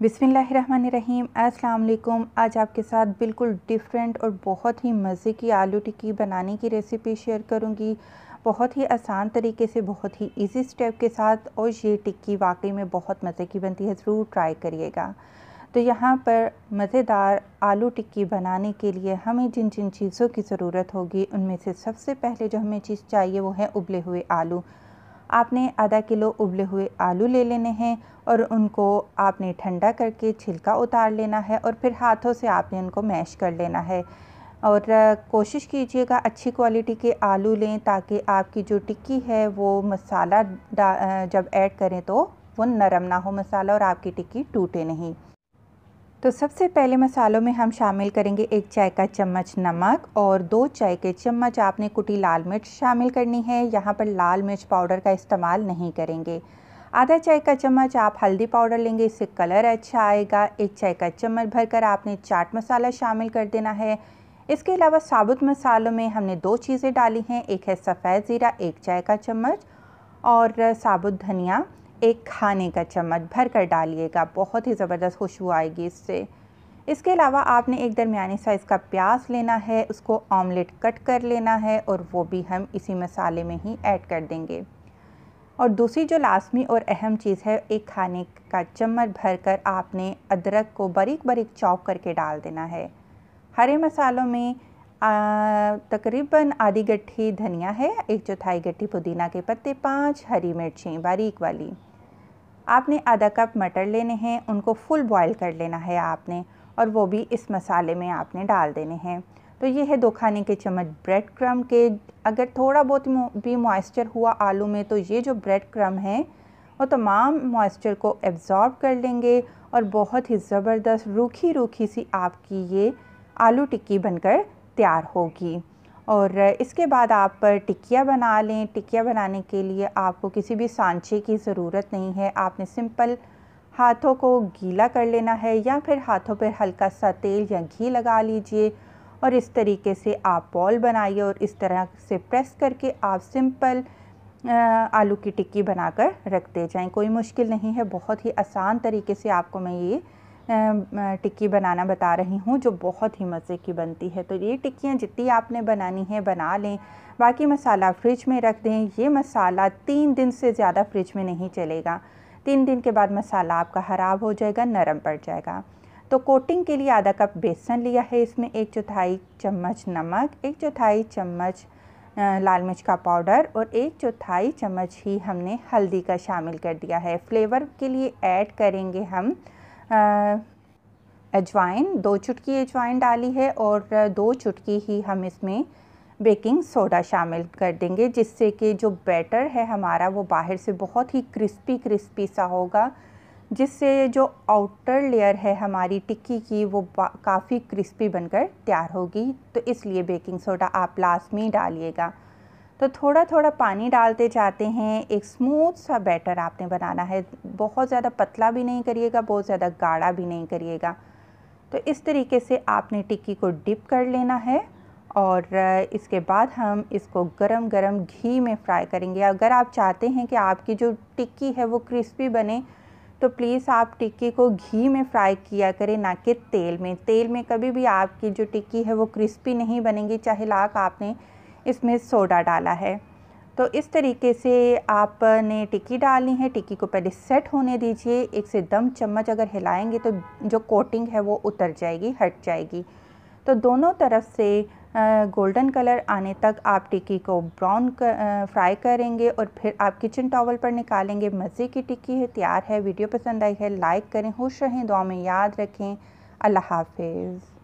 बिसमीम अस्सलाम आज आपके साथ बिल्कुल डिफरेंट और बहुत ही मज़े की आलू टिक्की बनाने की रेसिपी शेयर करूँगी। बहुत ही आसान तरीके से, बहुत ही इजी स्टेप के साथ और ये टिक्की वाकई में बहुत मज़े की बनती है, ज़रूर ट्राई करिएगा। तो यहाँ पर मज़ेदार आलू टिक्की बनाने के लिए हमें जिन जिन चीज़ों की ज़रूरत होगी, उनमें से सबसे पहले जो हमें चीज़ चाहिए वो है उबले हुए आलू। आपने आधा किलो उबले हुए आलू ले लेने हैं और उनको आपने ठंडा करके छिलका उतार लेना है और फिर हाथों से आपने उनको मैश कर लेना है। और कोशिश कीजिएगा अच्छी क्वालिटी के आलू लें ताकि आपकी जो टिक्की है वो मसाला जब ऐड करें तो वो नरम ना हो मसाला और आपकी टिक्की टूटे नहीं। तो सबसे पहले मसालों में हम शामिल करेंगे एक चाय का चम्मच नमक और दो चाय के चम्मच आपने कुटी लाल मिर्च शामिल करनी है। यहाँ पर लाल मिर्च पाउडर का इस्तेमाल नहीं करेंगे। आधा चाय का चम्मच आप हल्दी पाउडर लेंगे, इससे कलर अच्छा आएगा। एक चाय का चम्मच भरकर आपने चाट मसाला शामिल कर देना है। इसके अलावा साबुत मसालों में हमने दो चीज़ें डाली हैं। एक है सफ़ेद ज़ीरा, एक चाय का चम्मच और साबुत धनिया। एक खाने का चम्मच भर कर डालिएगा, बहुत ही ज़बरदस्त खुशबू आएगी इससे। इसके अलावा आपने एक दरमियानी साइज़ का प्याज लेना है, उसको ऑमलेट कट कर लेना है और वो भी हम इसी मसाले में ही ऐड कर देंगे। और दूसरी जो लाजमी और अहम चीज़ है, एक खाने का चम्मच भर कर आपने अदरक को बारीक बारीक चॉप करके डाल देना है। हरे मसालों में तकरीबन आधी गट्ठी धनिया है, एक चौथाई गट्ठी पुदीना के पत्ते, पाँच हरी मिर्चें, बारीक वाली। आपने आधा कप मटर लेने हैं, उनको फुल बॉईल कर लेना है आपने, और वो भी इस मसाले में आपने डाल देने हैं। तो ये है दो खाने के चम्मच ब्रेड क्रम के। अगर थोड़ा बहुत भी मॉइस्चर हुआ आलू में तो ये जो ब्रेड क्रम है, वो तमाम मॉइस्चर को एब्ज़ॉर्ब कर लेंगे, और बहुत ही ज़बरदस्त रूखी रूखी सी आपकी ये आलू टिक्की बनकर तैयार होगी। और इसके बाद आप टिक्किया बना लें। टिकिया बनाने के लिए आपको किसी भी सांचे की ज़रूरत नहीं है। आपने सिंपल हाथों को गीला कर लेना है या फिर हाथों पर हल्का सा तेल या घी लगा लीजिए और इस तरीके से आप बॉल बनाइए और इस तरह से प्रेस करके आप सिंपल आलू की टिक्की बनाकर रखते जाएँ। कोई मुश्किल नहीं है। बहुत ही आसान तरीके से आपको मैं ये टिक्की बनाना बता रही हूँ, जो बहुत ही मज़े की बनती है। तो ये टिक्कियाँ जितनी आपने बनानी है, बना लें। बाकी मसाला फ्रिज में रख दें। ये मसाला तीन दिन से ज़्यादा फ्रिज में नहीं चलेगा। तीन दिन के बाद मसाला आपका ख़राब हो जाएगा, नरम पड़ जाएगा। तो कोटिंग के लिए आधा कप बेसन लिया है इसमें, एक चौथाई चम्मच नमक, एक चौथाई चम्मच लाल मिर्च का पाउडर और एक चौथाई चम्मच ही हमने हल्दी का शामिल कर दिया है। फ्लेवर के लिए ऐड करेंगे हम अजवाइन, दो चुटकी अजवाइन डाली है और दो चुटकी ही हम इसमें बेकिंग सोडा शामिल कर देंगे, जिससे कि जो बैटर है हमारा वो बाहर से बहुत ही क्रिस्पी क्रिस्पी सा होगा, जिससे जो आउटर लेयर है हमारी टिक्की की वो काफ़ी क्रिस्पी बनकर तैयार होगी। तो इसलिए बेकिंग सोडा आप लाजमी डालिएगा। तो थोड़ा थोड़ा पानी डालते जाते हैं, एक स्मूथ सा बैटर आपने बनाना है। बहुत ज़्यादा पतला भी नहीं करिएगा, बहुत ज़्यादा गाढ़ा भी नहीं करिएगा। तो इस तरीके से आपने टिक्की को डिप कर लेना है और इसके बाद हम इसको गरम गरम घी में फ्राई करेंगे। अगर आप चाहते हैं कि आपकी जो टिक्की है वो क्रिस्पी बने तो प्लीज़ आप टिक्की को घी में फ्राई किया करें, ना कि तेल में। तेल में कभी भी आपकी जो टिक्की है वो क्रिस्पी नहीं बनेगी। चाहे लाख आपने इसमें सोडा डाला है। तो इस तरीके से आपने टिक्की डालनी है। टिक्की को पहले सेट होने दीजिए। एक से दम चम्मच अगर हिलाएँगे तो जो कोटिंग है वो उतर जाएगी हट जाएगी। तो दोनों तरफ़ से गोल्डन कलर आने तक आप टिक्की को ब्राउन कर, फ्राई करेंगे और फिर आप किचन टॉवल पर निकालेंगे। मज़े की टिक्की है तैयार है। वीडियो पसंद आई है लाइक करें खुश रहें दुआ में याद रखें। अल्लाह हाफिज़।